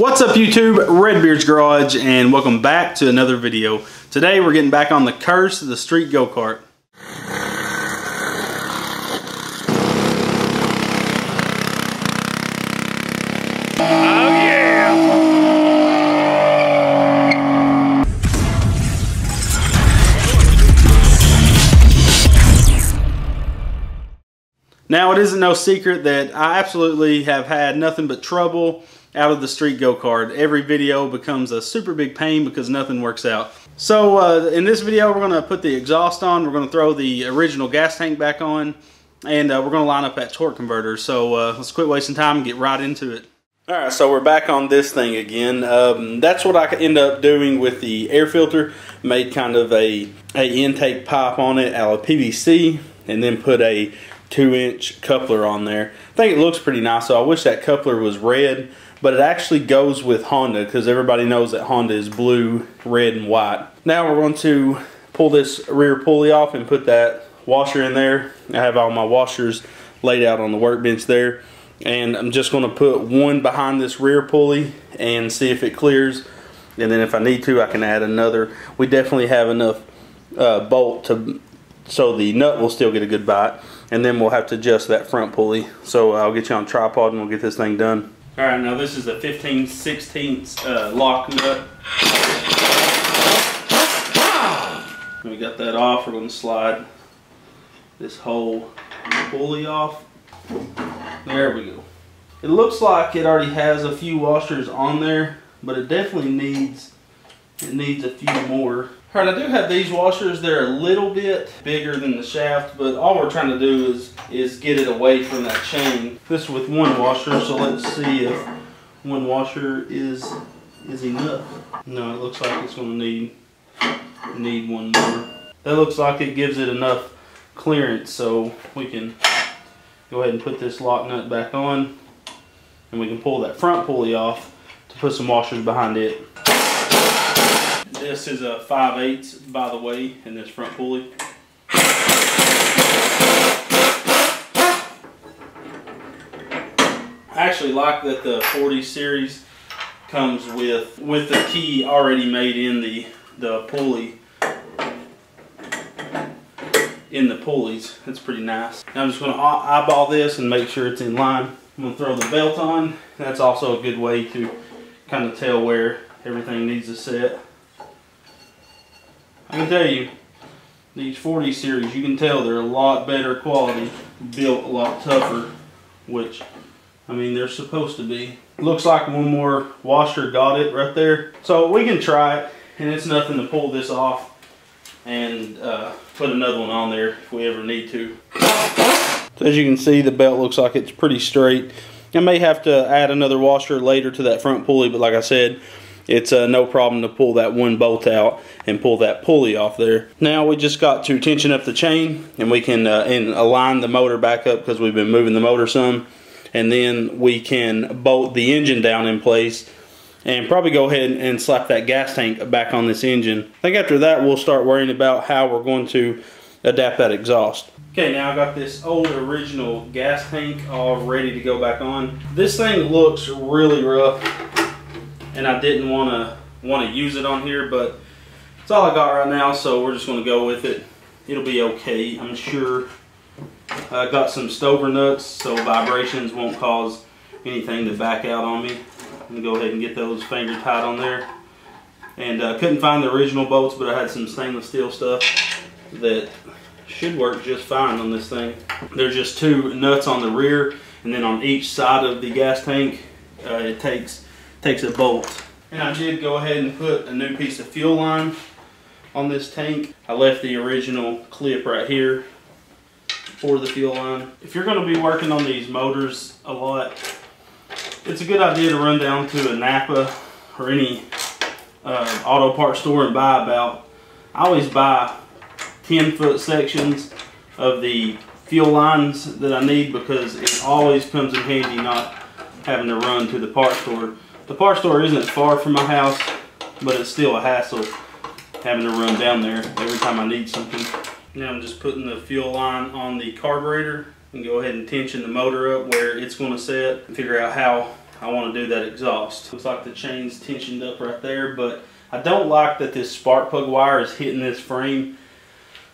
What's up YouTube? Redbeard's Garage and welcome back to another video. Today we're getting back on the Curse of the Street Go-Kart. Now it isn't no secret that I absolutely have had nothing but trouble out of the street go-kart. Every video becomes a super big pain because nothing works out. So uh, in this video we're going to put the exhaust on, we're going to throw the original gas tank back on, and uh, we're going to line up that torque converter. So uh, let's quit wasting time and get right into it. Alright, so we're back on this thing again. Um, that's what I end up doing with the air filter. Made kind of a, a intake pipe on it out of PVC and then put a two inch coupler on there. I think it looks pretty nice, so I wish that coupler was red, but it actually goes with Honda because everybody knows that Honda is blue, red, and white. Now we're going to pull this rear pulley off and put that washer in there. I have all my washers laid out on the workbench there. And I'm just going to put one behind this rear pulley and see if it clears. And then if I need to, I can add another. We definitely have enough uh, bolt to so the nut will still get a good bite and then we'll have to adjust that front pulley. So I'll get you on tripod and we'll get this thing done. All right now this is a 15 16 uh, lock nut. We got that off we're to slide this whole pulley off. There we go. It looks like it already has a few washers on there but it definitely needs it needs a few more all right, I do have these washers. They're a little bit bigger than the shaft, but all we're trying to do is, is get it away from that chain. This with one washer, so let's see if one washer is is enough. No, it looks like it's gonna need, need one more. That looks like it gives it enough clearance, so we can go ahead and put this lock nut back on, and we can pull that front pulley off to put some washers behind it. This is a 5 8 by the way, in this front pulley. I actually like that the 40 series comes with with the key already made in the the pulley in the pulleys. That's pretty nice. Now I'm just going to eyeball this and make sure it's in line. I'm going to throw the belt on. That's also a good way to kind of tell where everything needs to set. I can tell you, these 40 series, you can tell they're a lot better quality, built a lot tougher, which, I mean, they're supposed to be. Looks like one more washer got it right there. So we can try it, and it's nothing to pull this off and uh, put another one on there if we ever need to. So as you can see, the belt looks like it's pretty straight. I may have to add another washer later to that front pulley, but like I said, it's uh, no problem to pull that one bolt out and pull that pulley off there. Now we just got to tension up the chain and we can uh, and align the motor back up because we've been moving the motor some and then we can bolt the engine down in place and probably go ahead and slap that gas tank back on this engine. I think after that we'll start worrying about how we're going to adapt that exhaust. Okay, now I got this old original gas tank all ready to go back on. This thing looks really rough and I didn't want to want to use it on here, but it's all I got right now, so we're just going to go with it. It'll be okay, I'm sure. I got some stover nuts, so vibrations won't cause anything to back out on me. I'm going to go ahead and get those finger tight on there. And I uh, couldn't find the original bolts, but I had some stainless steel stuff that should work just fine on this thing. There's just two nuts on the rear, and then on each side of the gas tank, uh, it takes takes a bolt. And I did go ahead and put a new piece of fuel line on this tank. I left the original clip right here for the fuel line. If you're going to be working on these motors a lot, it's a good idea to run down to a Napa or any uh, auto parts store and buy about, I always buy 10 foot sections of the fuel lines that I need because it always comes in handy not having to run to the parts store the parts store isn't far from my house, but it's still a hassle having to run down there every time I need something. Now I'm just putting the fuel line on the carburetor and go ahead and tension the motor up where it's going to set and figure out how I want to do that exhaust. Looks like the chain's tensioned up right there, but I don't like that this spark plug wire is hitting this frame.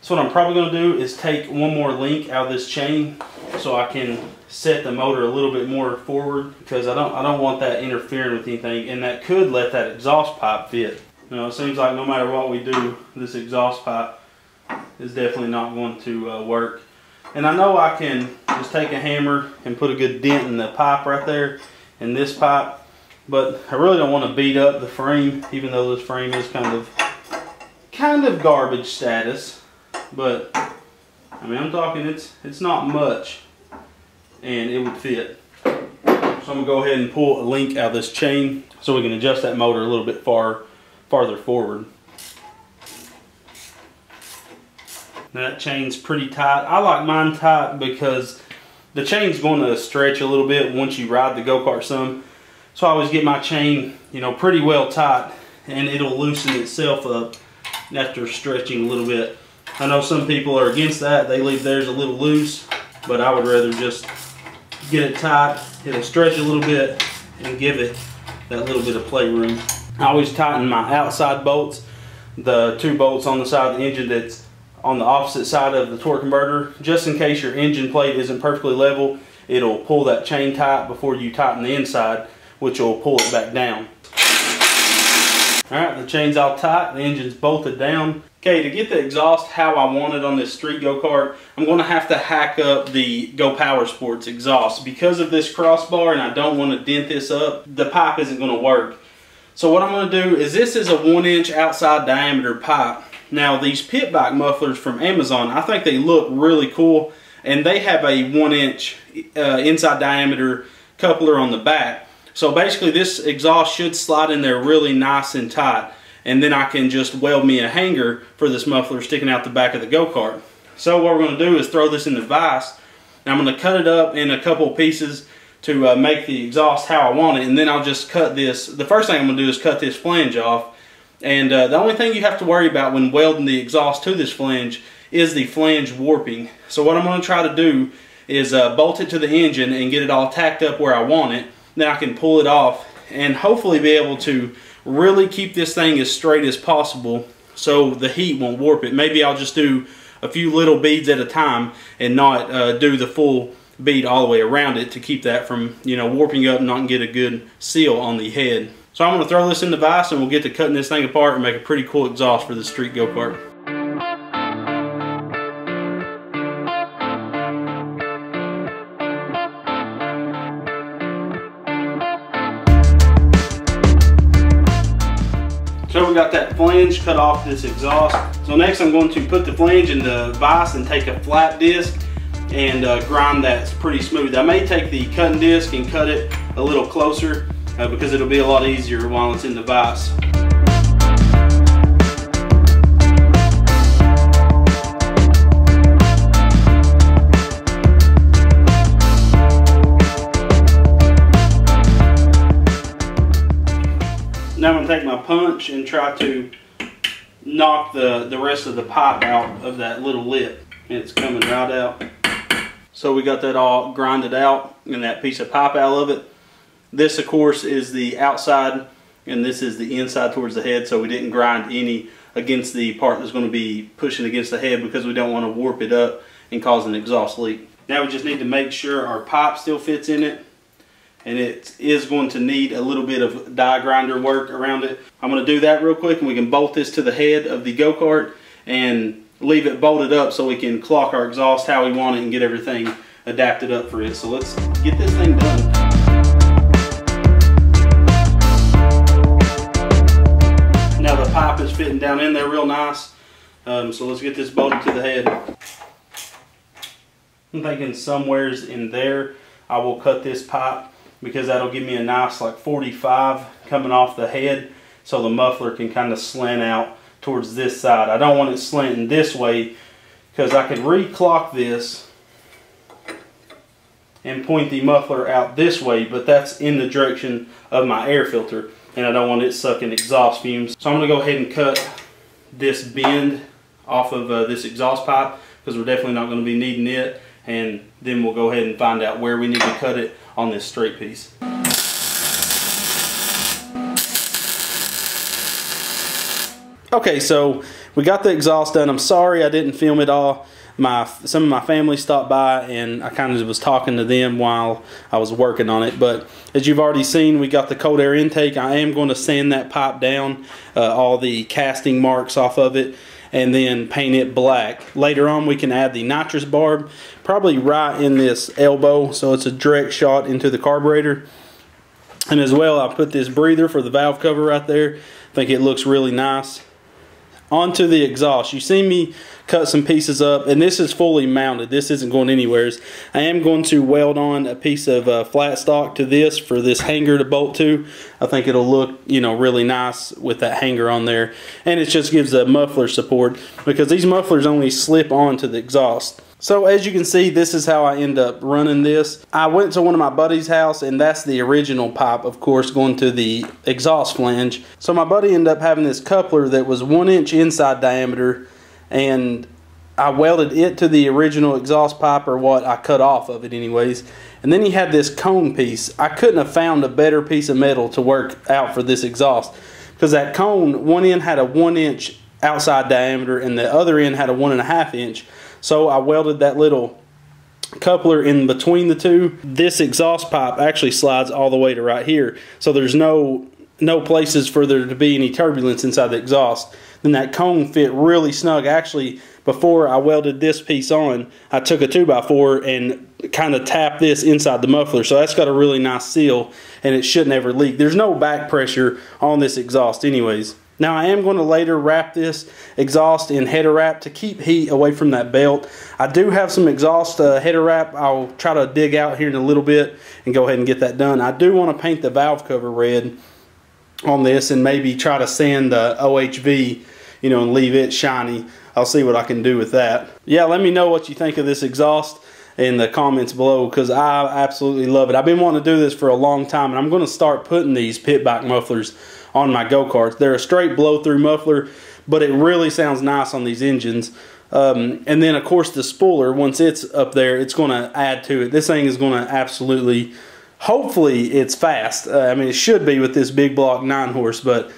So what I'm probably going to do is take one more link out of this chain so I can set the motor a little bit more forward because I don't I don't want that interfering with anything and that could let that exhaust pipe fit. You know, it seems like no matter what we do, this exhaust pipe is definitely not going to uh, work. And I know I can just take a hammer and put a good dent in the pipe right there in this pipe, but I really don't want to beat up the frame, even though this frame is kind of kind of garbage status. But I mean, I'm talking it's it's not much, and it would fit. So I'm gonna go ahead and pull a link out of this chain so we can adjust that motor a little bit far farther forward. that chain's pretty tight. I like mine tight because the chain's going to stretch a little bit once you ride the go-kart some. So I always get my chain, you know, pretty well tight and it'll loosen itself up after stretching a little bit. I know some people are against that. They leave theirs a little loose, but I would rather just get it tight. It'll stretch a little bit and give it that little bit of playroom. I always tighten my outside bolts, the two bolts on the side of the engine that's on the opposite side of the torque converter just in case your engine plate isn't perfectly level it'll pull that chain tight before you tighten the inside which will pull it back down alright the chain's all tight the engine's bolted down okay to get the exhaust how I want it on this street go-kart I'm going to have to hack up the Go Power Sports exhaust. Because of this crossbar and I don't want to dent this up the pipe isn't going to work. So what I'm going to do is this is a one inch outside diameter pipe. Now these pit bike mufflers from Amazon, I think they look really cool and they have a one inch uh, inside diameter coupler on the back. So basically this exhaust should slide in there really nice and tight and then I can just weld me a hanger for this muffler sticking out the back of the go-kart. So what we're going to do is throw this in the vise. Now I'm going to cut it up in a couple pieces to uh, make the exhaust how I want it and then I'll just cut this. The first thing I'm going to do is cut this flange off and uh, the only thing you have to worry about when welding the exhaust to this flange is the flange warping. So what I'm going to try to do is uh, bolt it to the engine and get it all tacked up where I want it. Then I can pull it off and hopefully be able to really keep this thing as straight as possible so the heat won't warp it. Maybe I'll just do a few little beads at a time and not uh, do the full bead all the way around it to keep that from you know warping up and not get a good seal on the head. So I'm going to throw this in the vise and we'll get to cutting this thing apart and make a pretty cool exhaust for the street go-kart. Got that flange cut off this exhaust. So next I'm going to put the flange in the vise and take a flat disc and uh, grind that pretty smooth. I may take the cutting disc and cut it a little closer uh, because it'll be a lot easier while it's in the vise. Now I'm going to take my punch and try to knock the, the rest of the pipe out of that little lip. It's coming right out. So we got that all grinded out and that piece of pipe out of it. This, of course, is the outside, and this is the inside towards the head, so we didn't grind any against the part that's going to be pushing against the head because we don't want to warp it up and cause an exhaust leak. Now we just need to make sure our pipe still fits in it and it is going to need a little bit of die grinder work around it. I'm going to do that real quick and we can bolt this to the head of the go-kart and leave it bolted up so we can clock our exhaust how we want it and get everything adapted up for it. So let's get this thing done. Now the pipe is fitting down in there real nice. Um, so let's get this bolted to the head. I'm thinking somewheres in there I will cut this pipe because that'll give me a nice like 45 coming off the head so the muffler can kind of slant out towards this side. I don't want it slanting this way because I could reclock this and point the muffler out this way but that's in the direction of my air filter and I don't want it sucking exhaust fumes. So I'm going to go ahead and cut this bend off of uh, this exhaust pipe because we're definitely not going to be needing it and then we'll go ahead and find out where we need to cut it on this straight piece. Okay, so we got the exhaust done. I'm sorry I didn't film it all. My Some of my family stopped by and I kind of was talking to them while I was working on it. But as you've already seen, we got the cold air intake. I am going to sand that pipe down, uh, all the casting marks off of it and then paint it black. Later on, we can add the nitrous barb, probably right in this elbow, so it's a direct shot into the carburetor. And as well, I put this breather for the valve cover right there. I think it looks really nice onto the exhaust. You see me cut some pieces up and this is fully mounted. This isn't going anywhere. I am going to weld on a piece of uh, flat stock to this for this hanger to bolt to. I think it'll look, you know, really nice with that hanger on there. And it just gives a muffler support because these mufflers only slip onto the exhaust. So as you can see, this is how I end up running this. I went to one of my buddy's house and that's the original pipe, of course, going to the exhaust flange. So my buddy ended up having this coupler that was one inch inside diameter and I welded it to the original exhaust pipe or what I cut off of it anyways. And then he had this cone piece. I couldn't have found a better piece of metal to work out for this exhaust because that cone, one end had a one inch outside diameter and the other end had a one and a half inch. So I welded that little coupler in between the two. This exhaust pipe actually slides all the way to right here. So there's no no places for there to be any turbulence inside the exhaust. Then that cone fit really snug. Actually, before I welded this piece on, I took a 2x4 and kind of tapped this inside the muffler. So that's got a really nice seal and it shouldn't ever leak. There's no back pressure on this exhaust anyways. Now I am going to later wrap this exhaust in header wrap to keep heat away from that belt. I do have some exhaust uh, header wrap I'll try to dig out here in a little bit and go ahead and get that done. I do want to paint the valve cover red on this and maybe try to sand the OHV you know and leave it shiny. I'll see what I can do with that. Yeah, let me know what you think of this exhaust in the comments below because I absolutely love it. I've been wanting to do this for a long time and I'm going to start putting these pit bike mufflers on my go-karts. They're a straight blow-through muffler, but it really sounds nice on these engines. Um, and then, of course, the spooler, once it's up there, it's going to add to it. This thing is going to absolutely, hopefully, it's fast. Uh, I mean, it should be with this big block 9 horse, but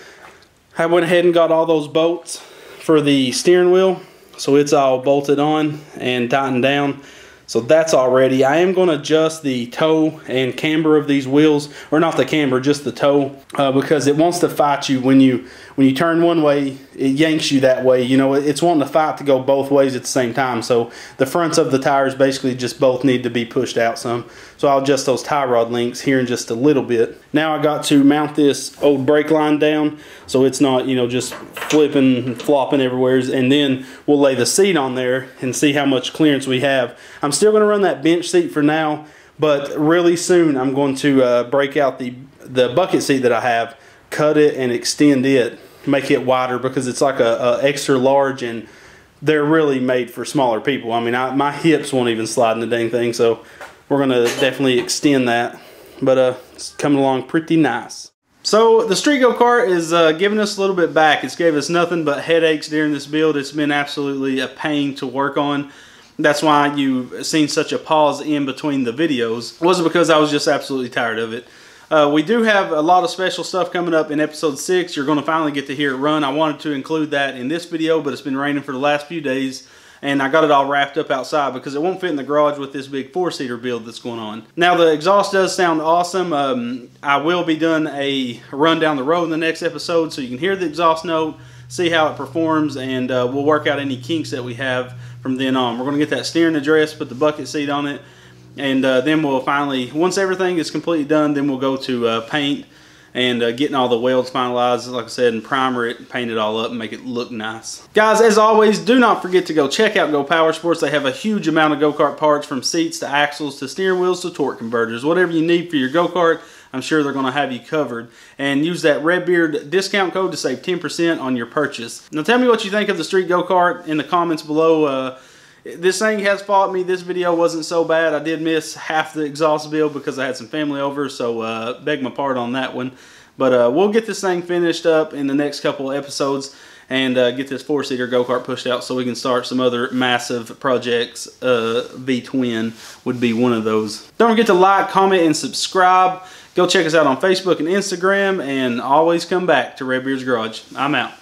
I went ahead and got all those bolts for the steering wheel. So it's all bolted on and tightened down. So that's already. I am going to adjust the toe and camber of these wheels, or not the camber, just the toe, uh, because it wants to fight you when you when you turn one way, it yanks you that way. You know, it's wanting to fight to go both ways at the same time. So the fronts of the tires basically just both need to be pushed out some. So I'll adjust those tie rod links here in just a little bit. Now I got to mount this old brake line down so it's not, you know, just flipping and flopping everywhere. And then we'll lay the seat on there and see how much clearance we have. I'm still going to run that bench seat for now, but really soon I'm going to uh, break out the, the bucket seat that I have, cut it and extend it make it wider because it's like a, a extra large and they're really made for smaller people. I mean, I, my hips won't even slide in the dang thing, so we're going to definitely extend that. But uh, it's coming along pretty nice. So the street go-kart is uh, giving us a little bit back. It's gave us nothing but headaches during this build. It's been absolutely a pain to work on. That's why you've seen such a pause in between the videos. It wasn't because I was just absolutely tired of it. Uh, we do have a lot of special stuff coming up in episode 6. You're going to finally get to hear it run. I wanted to include that in this video, but it's been raining for the last few days. And I got it all wrapped up outside because it won't fit in the garage with this big four-seater build that's going on. Now the exhaust does sound awesome. Um, I will be doing a run down the road in the next episode so you can hear the exhaust note, see how it performs, and uh, we'll work out any kinks that we have from then on. We're going to get that steering address, put the bucket seat on it, and uh, then we'll finally, once everything is completely done, then we'll go to uh, paint and uh, getting all the welds finalized, like I said, and primer it, paint it all up, and make it look nice. Guys, as always, do not forget to go check out Go Power Sports. They have a huge amount of go-kart parts from seats to axles to steering wheels to torque converters. Whatever you need for your go-kart, I'm sure they're going to have you covered. And use that Redbeard discount code to save 10% on your purchase. Now tell me what you think of the street go-kart in the comments below. Uh, this thing has fought me. This video wasn't so bad. I did miss half the exhaust build because I had some family over, so uh, beg my pardon on that one. But uh, we'll get this thing finished up in the next couple episodes and uh, get this four-seater go-kart pushed out so we can start some other massive projects. Uh, V-Twin would be one of those. Don't forget to like, comment, and subscribe. Go check us out on Facebook and Instagram, and always come back to Redbeard's Garage. I'm out.